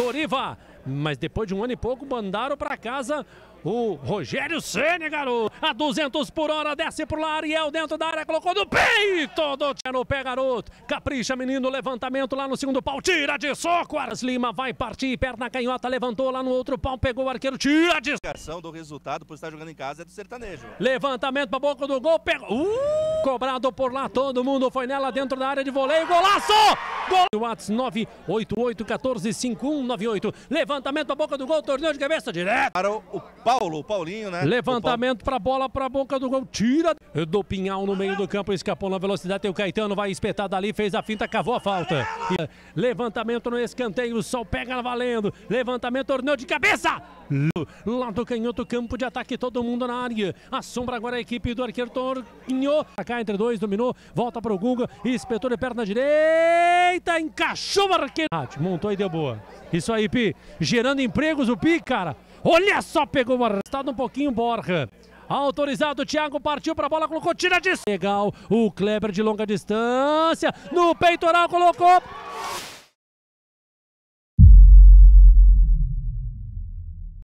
Doriva. Mas depois de um ano e pouco, mandaram para casa o Rogério Ceni, garoto. A 200 por hora, desce pro lá. Ariel dentro da área, colocou no peito. Do no pé, garoto. Capricha, menino. Levantamento lá no segundo pau. Tira de soco. Aras Lima vai partir. Perna canhota, levantou lá no outro pau. Pegou o arqueiro. Tira de soco. do resultado por estar jogando em casa é do sertanejo. Levantamento pra boca do gol. Pegou. Uh! Cobrado por lá. Todo mundo foi nela dentro da área de voleio. Golaço! Gol! WhatsApp 988 14 5198. Levantamento pra boca do gol. Torneio de cabeça direto. Para o Paulo, o Paulinho, né? Levantamento para bola para boca do gol. Tira do Pinhal no meio do campo, escapou na velocidade. Tem o Caetano, vai espetar dali, fez a finta, cavou a falta. Levantamento no escanteio, o sol pega valendo. Levantamento, torneio de cabeça. Lá do canhoto, campo de ataque, todo mundo na área. A sombra agora a equipe do arqueiro Torquinho. Cá entre dois, dominou, volta para o Guga, espetou de perna direita, encaixou o arqueiro. Montou e deu boa. Isso aí, Pi. Gerando empregos, o Pi, cara. Olha só, pegou uma arrastado um pouquinho, Borja. Autorizado, Thiago partiu para a bola, colocou, tira de... Legal, o Kleber de longa distância, no peitoral colocou,